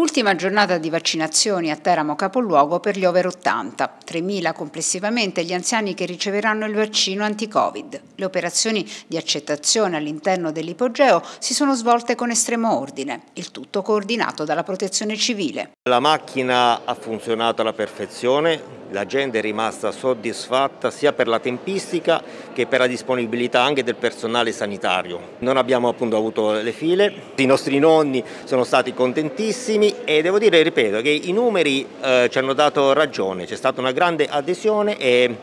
Ultima giornata di vaccinazioni a Teramo capoluogo per gli over 80, 3.000 complessivamente gli anziani che riceveranno il vaccino anti-Covid. Le operazioni di accettazione all'interno dell'ipogeo si sono svolte con estremo ordine, il tutto coordinato dalla protezione civile. La macchina ha funzionato alla perfezione, la gente è rimasta soddisfatta sia per la tempistica che per la disponibilità anche del personale sanitario. Non abbiamo appunto avuto le file, i nostri nonni sono stati contentissimi e devo dire, ripeto, che i numeri eh, ci hanno dato ragione, c'è stata una grande adesione e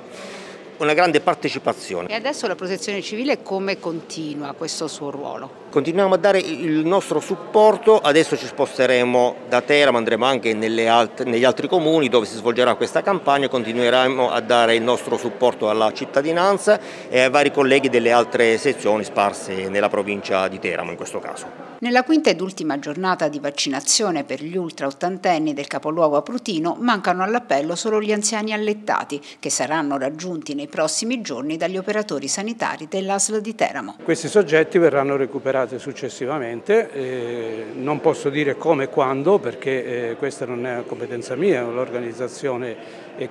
una grande partecipazione. E adesso la protezione civile come continua questo suo ruolo? Continuiamo a dare il nostro supporto, adesso ci sposteremo da Teramo, andremo anche alt negli altri comuni dove si svolgerà questa campagna, continueremo a dare il nostro supporto alla cittadinanza e ai vari colleghi delle altre sezioni sparse nella provincia di Teramo in questo caso. Nella quinta ed ultima giornata di vaccinazione per gli ultra ottantenni del capoluogo aprutino mancano all'appello solo gli anziani allettati che saranno raggiunti nei prossimi giorni dagli operatori sanitari dell'ASL di Teramo. Questi soggetti verranno recuperati successivamente, eh, non posso dire come e quando perché eh, questa non è una competenza mia, è un'organizzazione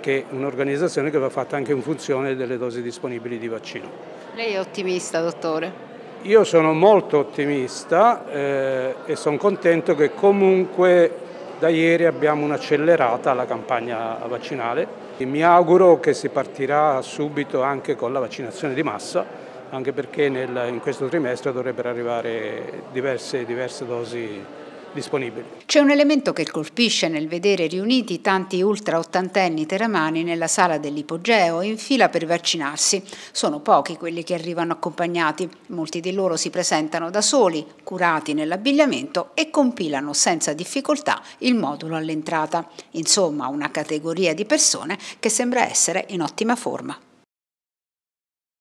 che, un'organizzazione che va fatta anche in funzione delle dosi disponibili di vaccino. Lei è ottimista, dottore? Io sono molto ottimista eh, e sono contento che comunque da ieri abbiamo un'accelerata alla campagna vaccinale. Mi auguro che si partirà subito anche con la vaccinazione di massa, anche perché nel, in questo trimestre dovrebbero arrivare diverse, diverse dosi disponibili. C'è un elemento che colpisce nel vedere riuniti tanti ultra ottantenni teramani nella sala dell'ipogeo in fila per vaccinarsi. Sono pochi quelli che arrivano accompagnati, molti di loro si presentano da soli, curati nell'abbigliamento e compilano senza difficoltà il modulo all'entrata. Insomma, una categoria di persone che sembra essere in ottima forma.